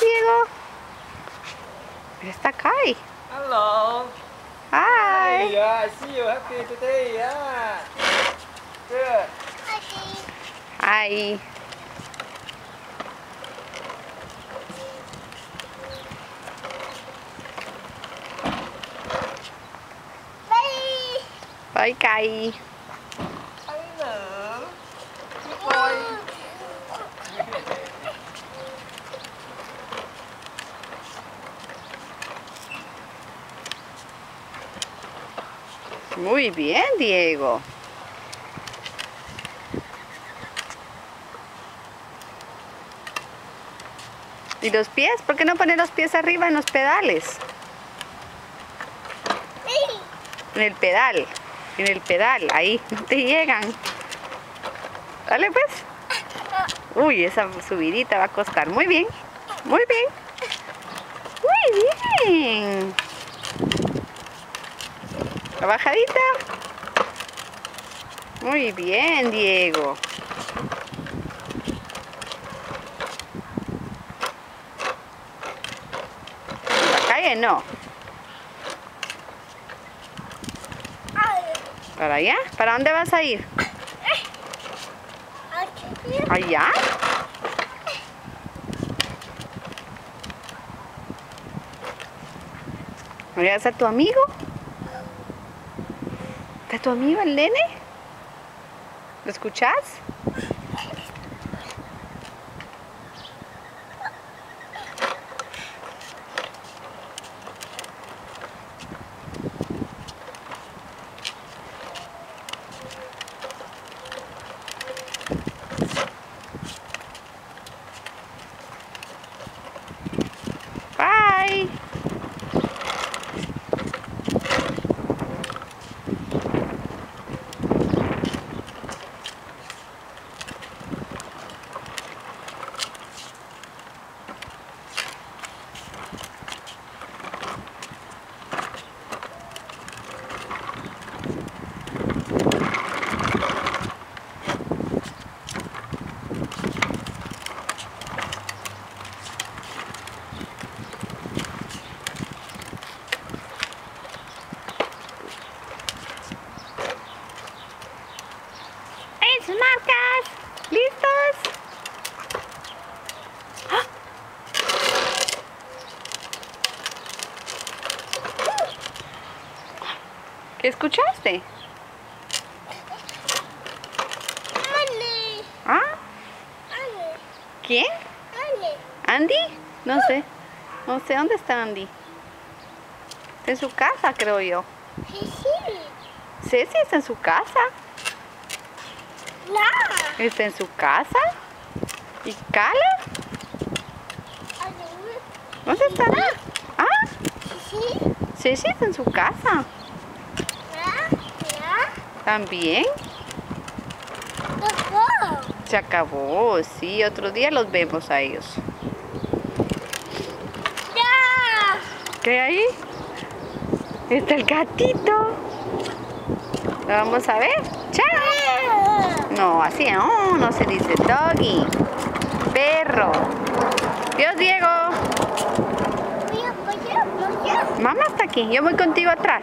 Diego. Está Kai. Hello. Hi. Hey, I see you happy today. Yeah. Good. Hi. Bye, Kai. Muy bien, Diego. ¿Y los pies? ¿Por qué no poner los pies arriba en los pedales? En el pedal. En el pedal. Ahí. No te llegan. Dale pues. Uy, esa subidita va a costar. Muy bien. Muy bien. Muy bien. La bajadita. Muy bien, Diego. La calle no. ¿Para allá? ¿Para dónde vas a ir? ¿Allá? ¿Allá está tu amigo? ¿Está tu amigo el nene? ¿Lo escuchas? ¿Qué escuchaste? ¿Ah? ¿Quién? ¿Andy? No sé. No sé dónde está Andy. Está en su casa, creo yo. Ceci está en su casa. ¿Está en su casa? ¿Y Cala? ¿Dónde estará? Ah, Ceci está en su casa. También. Se acabó, sí. Otro día los vemos a ellos. ¿Qué hay ahí? Está el gatito. Lo vamos a ver. ¡Chao! No, así no, no se dice doggy. Perro. Dios, Diego. Mamá está aquí. Yo voy contigo atrás.